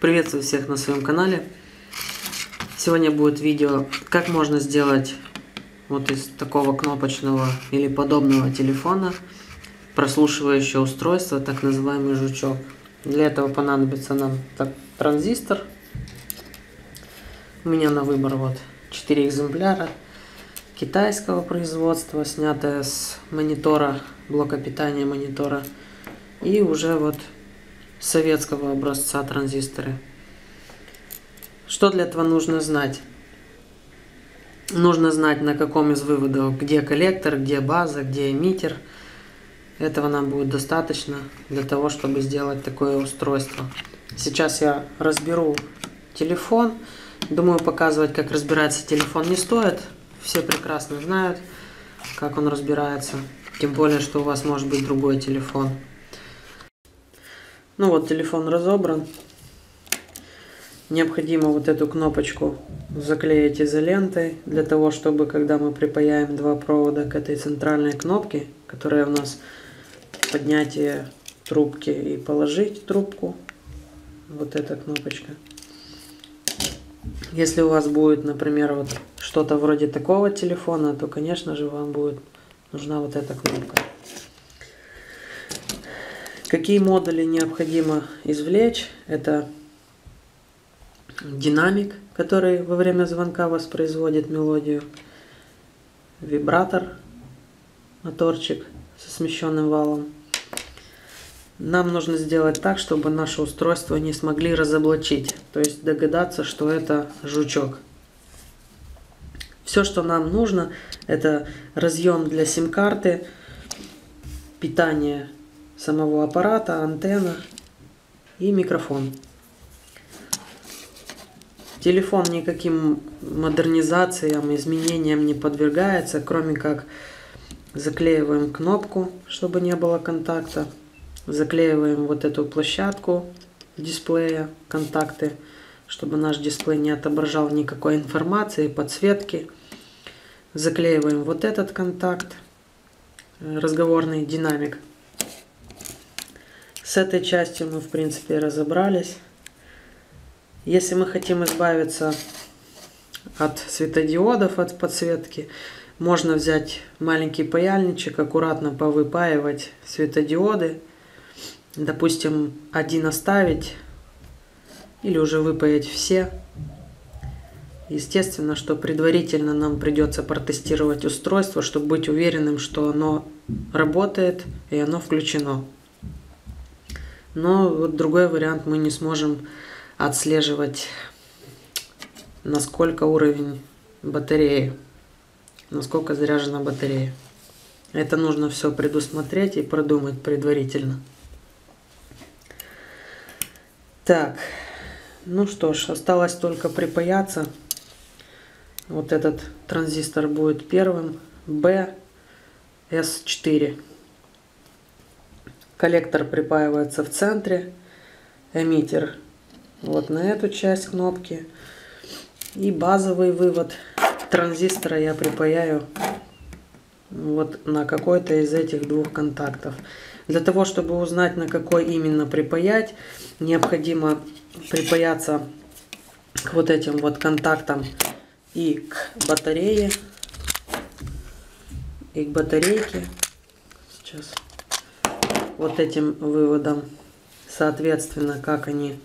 Приветствую всех на своем канале. Сегодня будет видео, как можно сделать вот из такого кнопочного или подобного телефона прослушивающее устройство, так называемый жучок. Для этого понадобится нам так, транзистор. У меня на выбор вот 4 экземпляра китайского производства, снятое с монитора, блока питания монитора. И уже вот советского образца транзисторы. Что для этого нужно знать? Нужно знать, на каком из выводов, где коллектор, где база, где эмиттер. Этого нам будет достаточно для того, чтобы сделать такое устройство. Сейчас я разберу телефон. Думаю, показывать, как разбирается телефон не стоит. Все прекрасно знают, как он разбирается. Тем более, что у вас может быть другой телефон. Ну вот, телефон разобран. Необходимо вот эту кнопочку заклеить изолентой, для того, чтобы, когда мы припаяем два провода к этой центральной кнопке, которая у нас поднятие трубки и положить трубку, вот эта кнопочка. Если у вас будет, например, вот что-то вроде такого телефона, то, конечно же, вам будет нужна вот эта кнопка. Какие модули необходимо извлечь? Это динамик, который во время звонка воспроизводит мелодию, вибратор, моторчик со смещенным валом. Нам нужно сделать так, чтобы наше устройство не смогли разоблачить, то есть догадаться, что это жучок. Все, что нам нужно, это разъем для сим-карты, питание самого аппарата, антенна и микрофон. Телефон никаким модернизациям, изменениям не подвергается, кроме как заклеиваем кнопку, чтобы не было контакта, заклеиваем вот эту площадку дисплея, контакты, чтобы наш дисплей не отображал никакой информации, подсветки. Заклеиваем вот этот контакт, разговорный динамик – с этой частью мы, в принципе, разобрались. Если мы хотим избавиться от светодиодов, от подсветки, можно взять маленький паяльничек, аккуратно повыпаивать светодиоды. Допустим, один оставить или уже выпаять все. Естественно, что предварительно нам придется протестировать устройство, чтобы быть уверенным, что оно работает и оно включено. Но вот другой вариант мы не сможем отслеживать, насколько уровень батареи, насколько заряжена батарея. Это нужно все предусмотреть и продумать предварительно. Так, ну что ж, осталось только припаяться. Вот этот транзистор будет первым. B-S4. Коллектор припаивается в центре, эмиттер вот на эту часть кнопки. И базовый вывод транзистора я припаяю вот на какой-то из этих двух контактов. Для того, чтобы узнать, на какой именно припаять, необходимо припаяться к вот этим вот контактам и к батарее, и к батарейке. Сейчас вот этим выводом. Соответственно, как они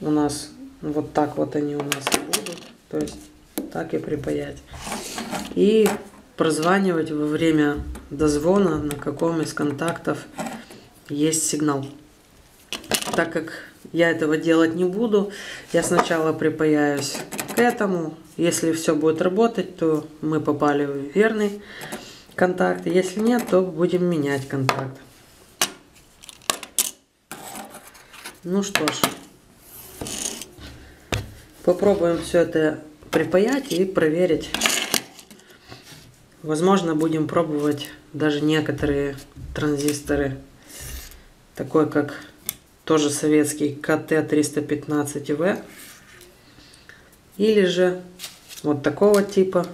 у нас, вот так вот они у нас будут. То есть так и припаять. И прозванивать во время дозвона, на каком из контактов есть сигнал. Так как я этого делать не буду, я сначала припаяюсь к этому. Если все будет работать, то мы попали в верный контакт. Если нет, то будем менять контакт. Ну что ж, попробуем все это припаять и проверить. Возможно, будем пробовать даже некоторые транзисторы, такой как тоже советский КТ-315В, или же вот такого типа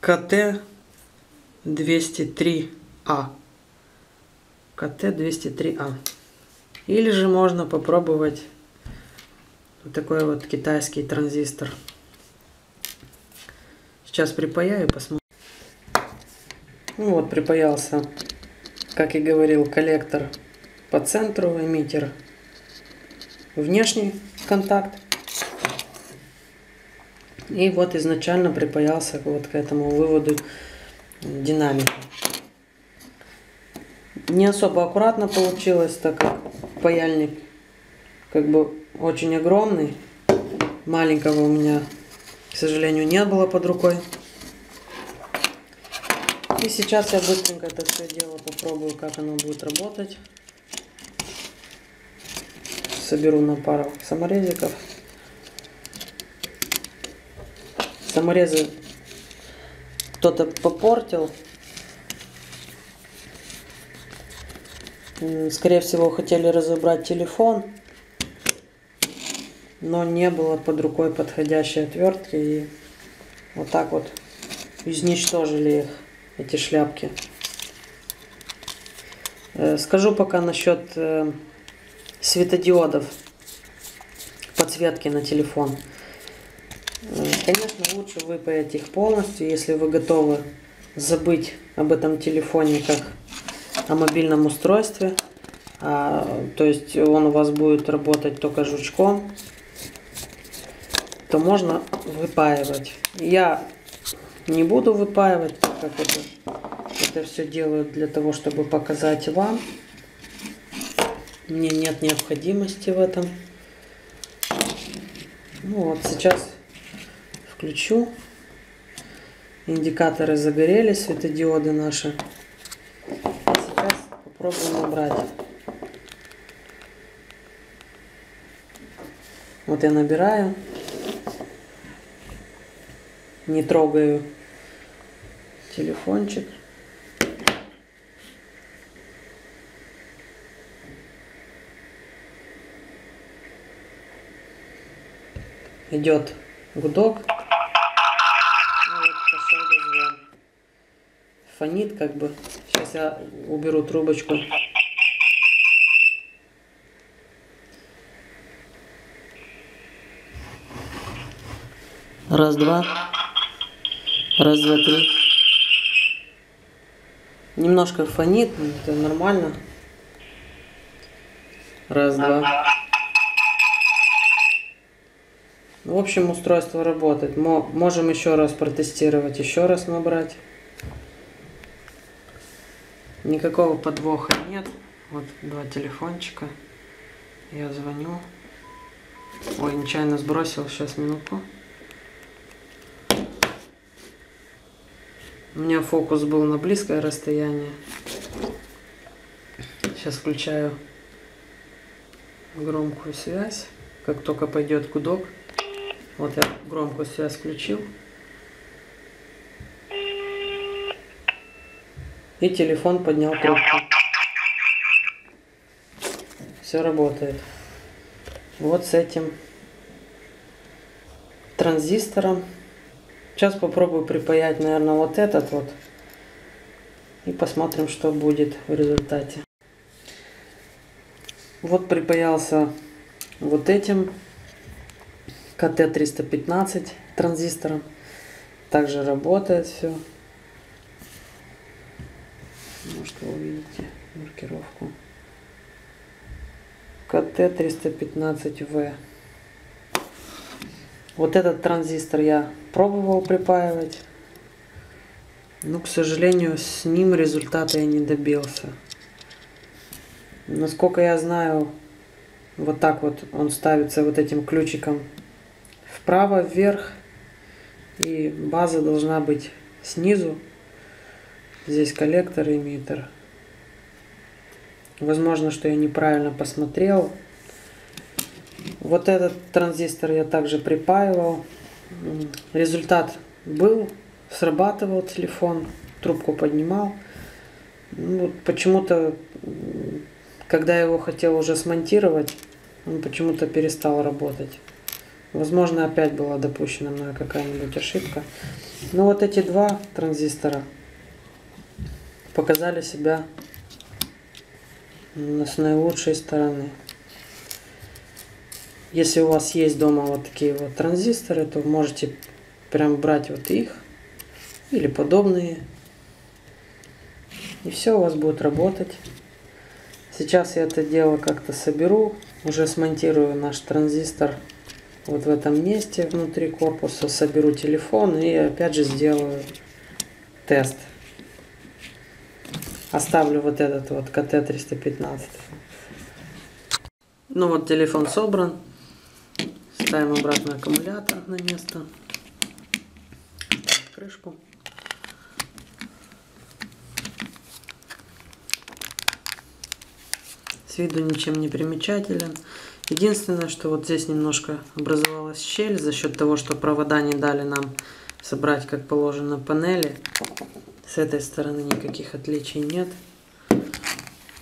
КТ-203А. КТ-203А. Или же можно попробовать вот такой вот китайский транзистор. Сейчас припаяю, посмотрим. Ну вот, припаялся, как и говорил, коллектор по центру, эмиттер внешний контакт. И вот изначально припаялся вот к этому выводу динамика. Не особо аккуратно получилось, так как паяльник как бы очень огромный. Маленького у меня, к сожалению, не было под рукой. И сейчас я быстренько это все дело попробую, как оно будет работать. Соберу на пару саморезиков. Саморезы кто-то попортил. Скорее всего, хотели разобрать телефон, но не было под рукой подходящей отвертки. И вот так вот изничтожили их, эти шляпки. Э, скажу пока насчет э, светодиодов подсветки на телефон. Э, конечно, лучше выпаять их полностью, если вы готовы забыть об этом телефоне как о мобильном устройстве. А, то есть он у вас будет работать только жучком, то можно выпаивать. Я не буду выпаивать, так как это, это все делаю для того, чтобы показать вам. Мне нет необходимости в этом. Ну вот, сейчас включу. Индикаторы загорелись, светодиоды наши. Попробуем убрать. Вот я набираю. Не трогаю телефончик. Идет гудок. Ну. Фонит как бы. Я уберу трубочку. Раз, два. Раз, два, три. Немножко фонит, это нормально. Раз, два. В общем, устройство работает. Можем еще раз протестировать, еще раз набрать. Никакого подвоха нет. Вот два телефончика. Я звоню. Ой, нечаянно сбросил. Сейчас минутку. У меня фокус был на близкое расстояние. Сейчас включаю громкую связь. Как только пойдет гудок, вот я громкую связь включил. И телефон поднял трубку. Все работает. Вот с этим транзистором. Сейчас попробую припаять, наверное, вот этот вот. И посмотрим, что будет в результате. Вот припаялся вот этим КТ-315 транзистором. Также работает все. Может вы увидите маркировку. КТ-315В. Вот этот транзистор я пробовал припаивать. Но, к сожалению, с ним результата я не добился. Насколько я знаю, вот так вот он ставится вот этим ключиком вправо, вверх. И база должна быть снизу. Здесь коллектор и эмиттер. Возможно, что я неправильно посмотрел. Вот этот транзистор я также припаивал. Результат был, срабатывал телефон, трубку поднимал. Ну, почему-то, когда я его хотел уже смонтировать, он почему-то перестал работать. Возможно, опять была допущена мной какая-нибудь ошибка. Но вот эти два транзистора показали себя с наилучшей стороны. Если у вас есть дома вот такие вот транзисторы, то можете прям брать вот их или подобные. И все у вас будет работать. Сейчас я это дело как-то соберу, уже смонтирую наш транзистор вот в этом месте внутри корпуса, соберу телефон и опять же сделаю тест. Оставлю вот этот вот КТ-315. Ну вот телефон собран. Ставим обратно аккумулятор на место. Крышку. С виду ничем не примечателен. Единственное, что вот здесь немножко образовалась щель за счет того, что провода не дали нам собрать как положено панели. С этой стороны никаких отличий нет.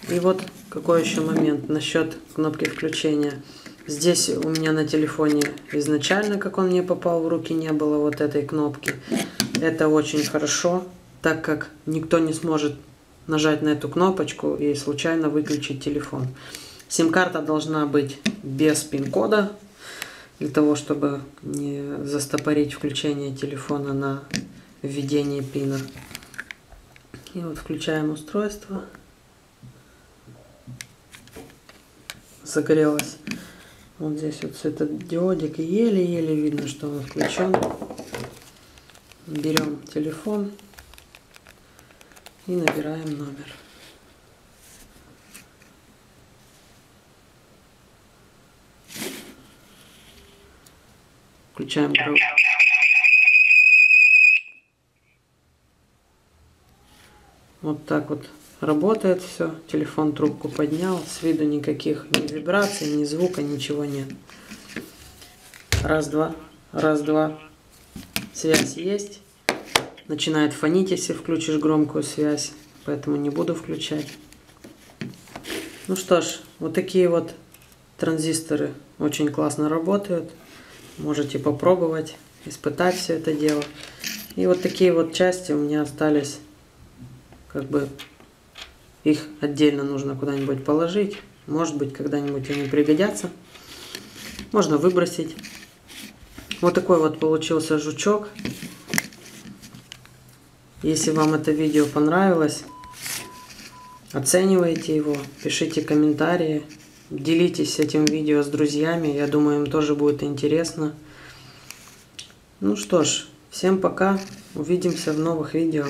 И вот какой еще момент насчет кнопки включения. Здесь у меня на телефоне изначально, как он мне попал в руки, не было вот этой кнопки. Это очень хорошо, так как никто не сможет нажать на эту кнопочку и случайно выключить телефон. Сим-карта должна быть без пин-кода, для того, чтобы не застопорить включение телефона на введение пина. И вот включаем устройство. Загорелось. Вот здесь вот этот диодик еле-еле видно, что он включен. Берем телефон и набираем номер. Включаем Вот так вот работает все. Телефон трубку поднял. С виду никаких ни вибраций, ни звука, ничего нет. Раз, два. Раз, два. Связь есть. Начинает фонить, если включишь громкую связь. Поэтому не буду включать. Ну что ж, вот такие вот транзисторы очень классно работают. Можете попробовать, испытать все это дело. И вот такие вот части у меня остались как бы их отдельно нужно куда-нибудь положить. Может быть, когда-нибудь они пригодятся. Можно выбросить. Вот такой вот получился жучок. Если вам это видео понравилось, оценивайте его, пишите комментарии, делитесь этим видео с друзьями. Я думаю, им тоже будет интересно. Ну что ж, всем пока. Увидимся в новых видео.